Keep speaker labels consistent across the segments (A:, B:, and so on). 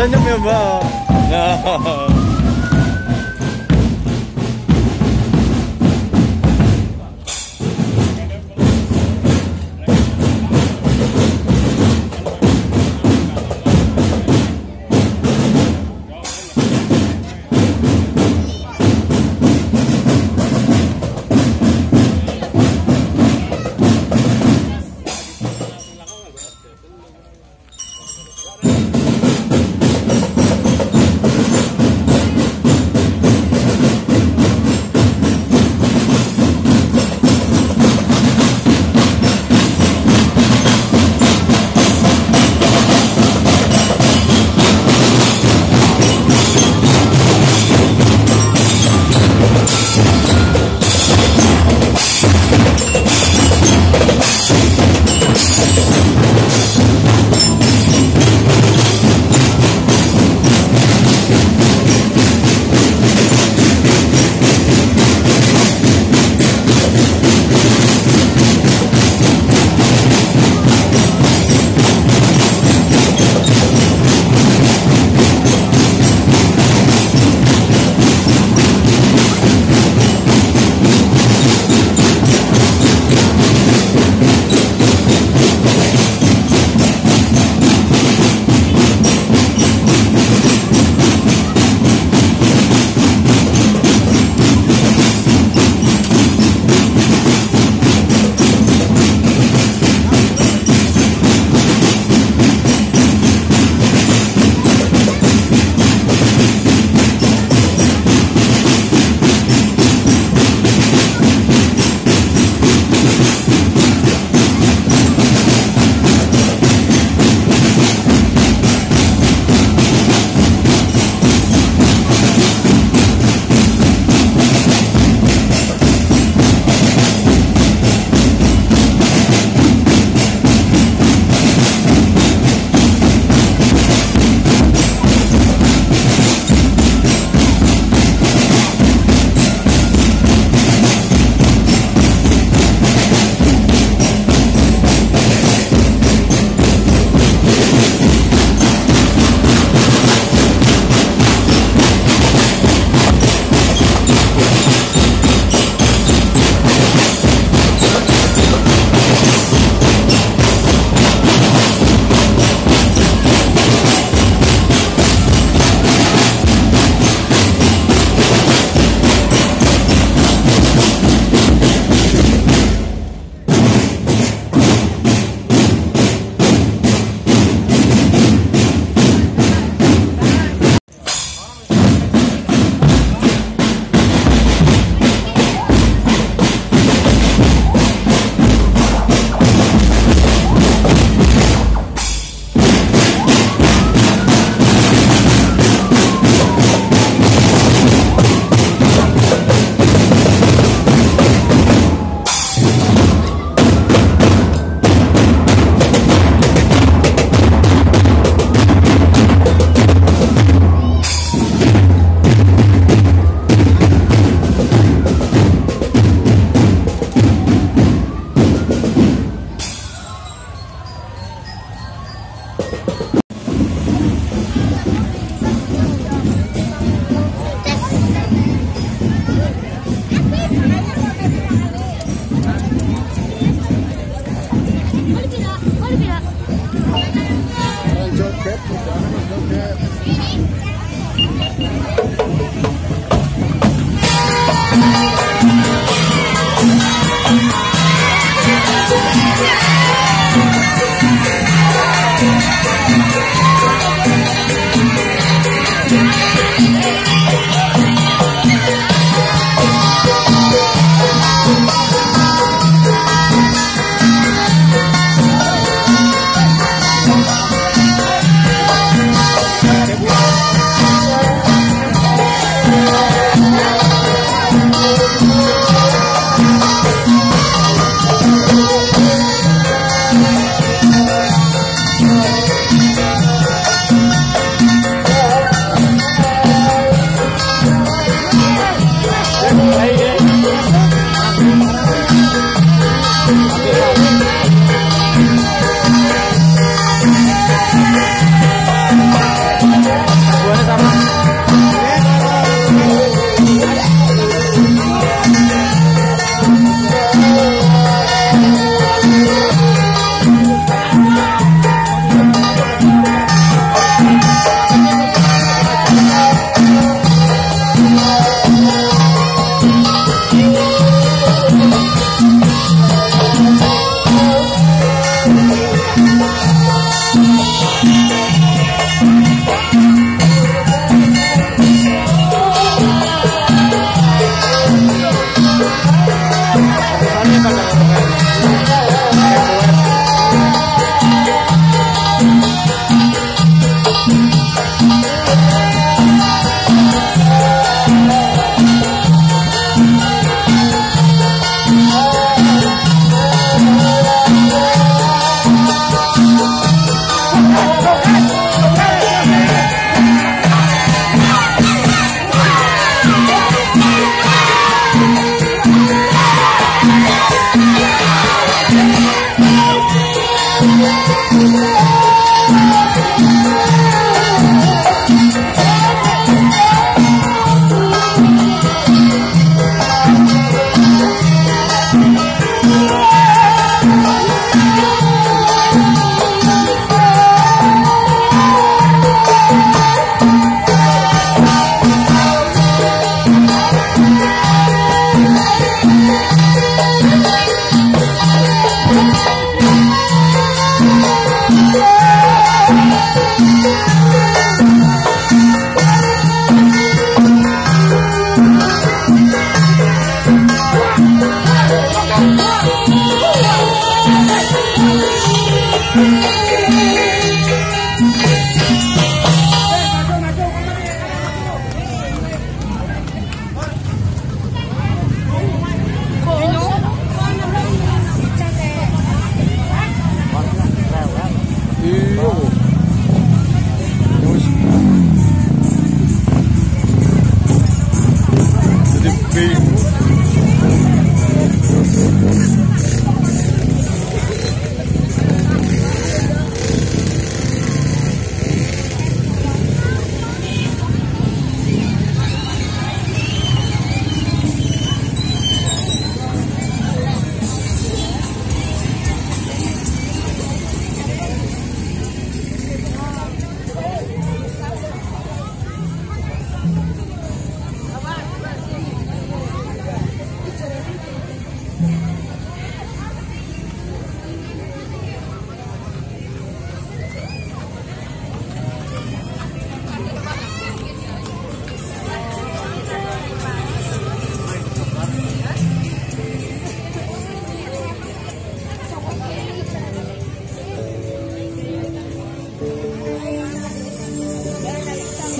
A: 真的没有吗啊 Oh.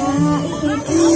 A: いて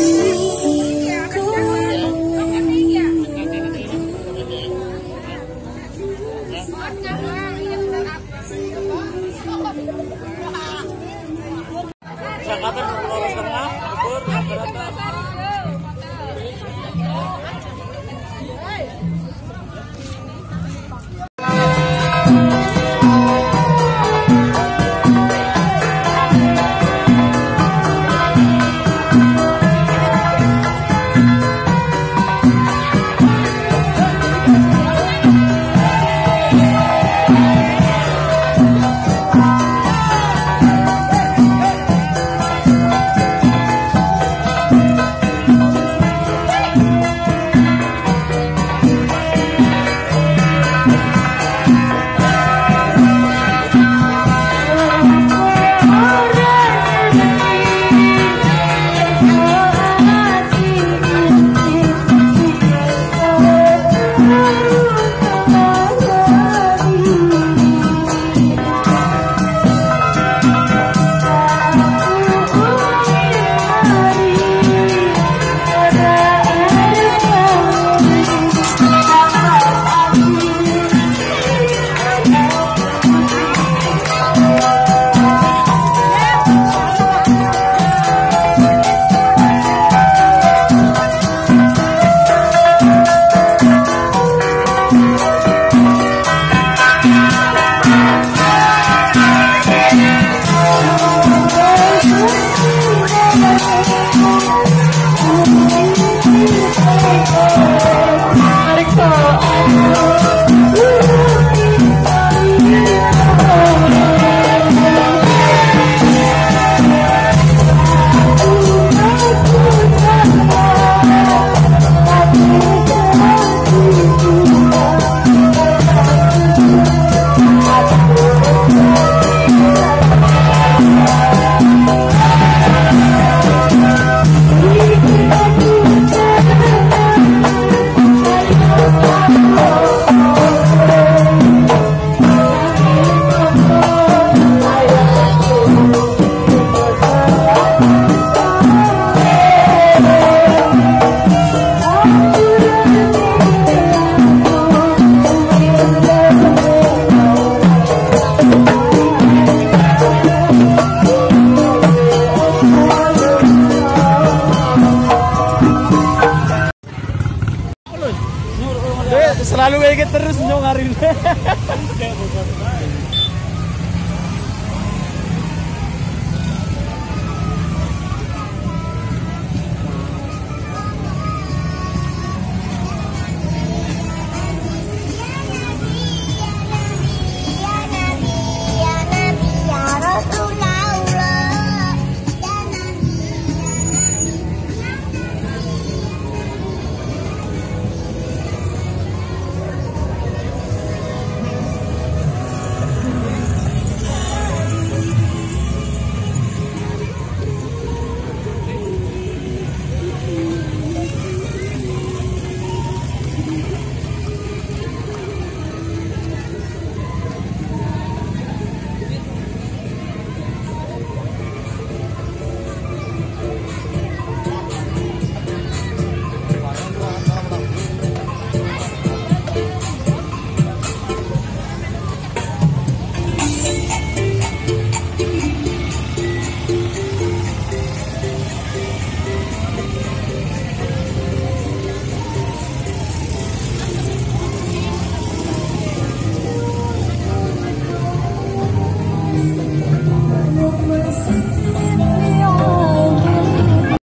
A: terus nyong hari ini